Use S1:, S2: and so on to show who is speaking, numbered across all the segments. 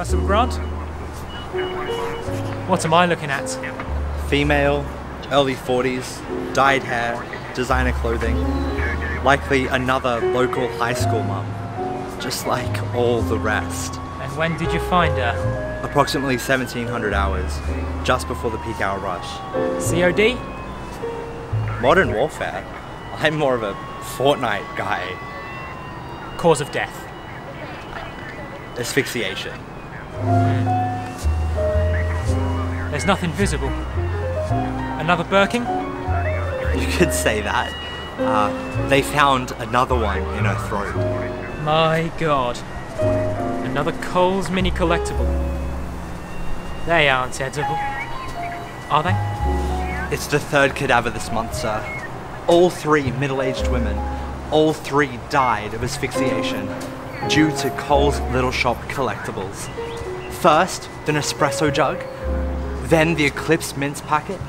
S1: Constable Grant? What am I looking at?
S2: Female, early 40s, dyed hair, designer clothing. Likely another local high school mum. Just like all the rest.
S1: And when did you find her?
S2: Approximately 1700 hours, just before the peak hour rush.
S1: COD?
S2: Modern warfare? I'm more of a Fortnite guy.
S1: Cause of death.
S2: Asphyxiation.
S1: There's nothing visible. Another Burking?
S2: You could say that. Uh, they found another one in her throat.
S1: My god. Another Coles mini collectible. They aren't edible. Are they?
S2: It's the third cadaver this month, sir. All three middle aged women. All three died of asphyxiation due to Cole's Little Shop collectibles. First, the Nespresso jug, then the Eclipse mince packet,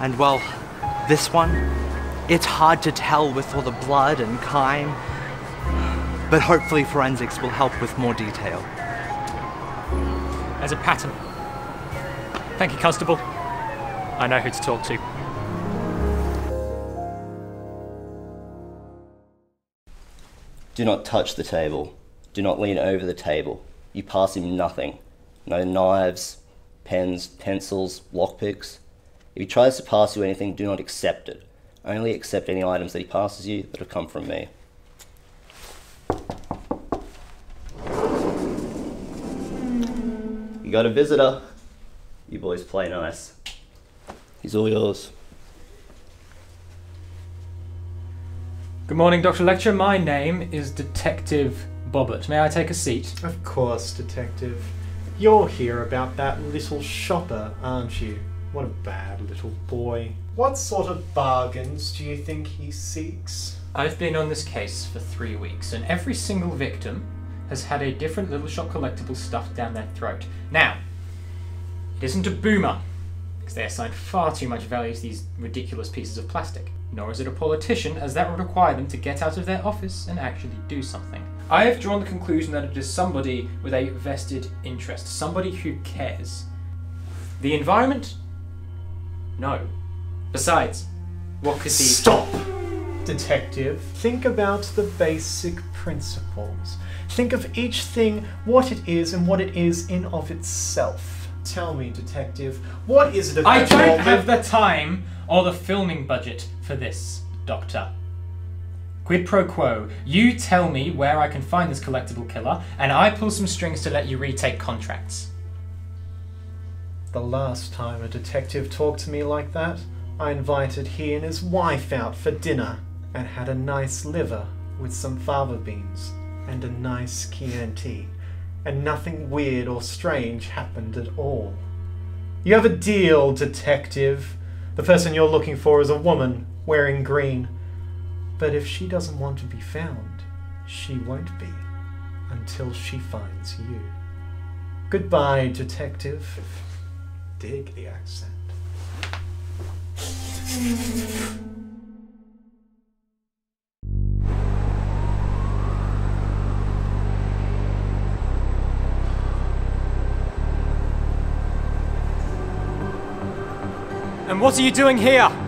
S2: and well, this one, it's hard to tell with all the blood and chyme, but hopefully forensics will help with more detail.
S1: As a pattern. Thank you, Constable. I know who to talk to.
S3: Do not touch the table. Do not lean over the table. You pass him nothing. No knives, pens, pencils, lockpicks. If he tries to pass you anything, do not accept it. Only accept any items that he passes you that have come from me. You got a visitor. You boys play nice. He's all yours.
S1: Good morning, Dr. Lecture. My name is Detective Bobbit. May I take a seat?
S4: Of course, Detective. You're here about that little shopper, aren't you? What a bad little boy. What sort of bargains do you think he seeks?
S1: I've been on this case for three weeks, and every single victim has had a different Little Shop collectible stuffed down their throat. Now, it isn't a boomer, because they assign far too much value to these ridiculous pieces of plastic. Nor is it a politician, as that would require them to get out of their office and actually do something. I have drawn the conclusion that it is somebody with a vested interest, somebody who cares. The environment? No. Besides, what could be.
S4: Stop! Detective, think about the basic principles. Think of each thing, what it is, and what it is in of itself. Tell me, Detective, what is it about
S1: I don't have the time or the filming budget for this, Doctor. Quid pro quo. You tell me where I can find this collectible killer, and I pull some strings to let you retake contracts.
S4: The last time a detective talked to me like that, I invited he and his wife out for dinner and had a nice liver with some fava beans and a nice Chianti, and nothing weird or strange happened at all. You have a deal, detective. The person you're looking for is a woman wearing green. But if she doesn't want to be found, she won't be until she finds you. Goodbye, detective. Dig the accent.
S1: And what are you doing here?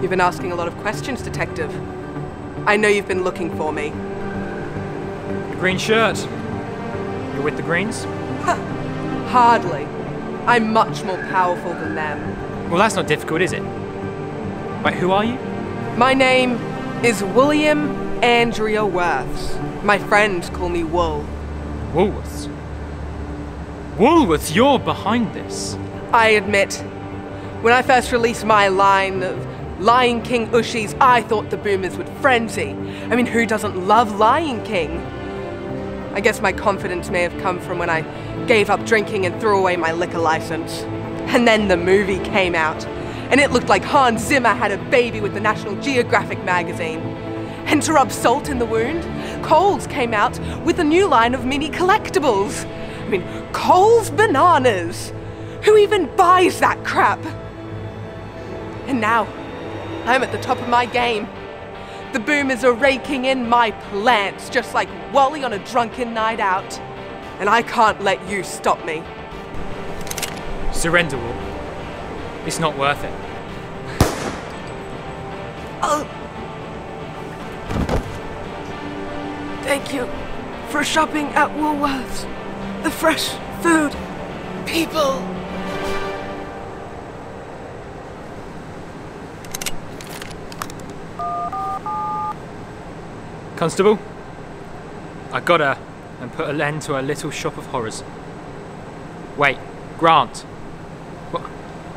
S5: You've been asking a lot of questions, Detective. I know you've been looking for me.
S1: The green shirt. You're with the Greens?
S5: Hardly. I'm much more powerful than them.
S1: Well, that's not difficult, is it? Wait, who are you?
S5: My name is William Andrea Worths. My friends call me Wool.
S1: Woolworths. Woolworths, you're behind this.
S5: I admit, when I first released my line of Lion King Ooshies, I thought the boomers would frenzy. I mean, who doesn't love Lion King? I guess my confidence may have come from when I gave up drinking and threw away my liquor license. And then the movie came out, and it looked like Hans Zimmer had a baby with the National Geographic magazine. And to rub salt in the wound, Coles came out with a new line of mini collectibles. I mean, Coles Bananas! Who even buys that crap? And now, I'm at the top of my game. The boomers are raking in my plants, just like Wally on a drunken night out. And I can't let you stop me.
S1: Surrender, Will. It's not worth it.
S5: Oh. Thank you for shopping at Woolworths. The fresh food, people.
S1: Constable, I got her and put an end to her little shop of horrors. Wait, Grant. What?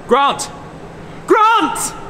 S1: Grant! Grant!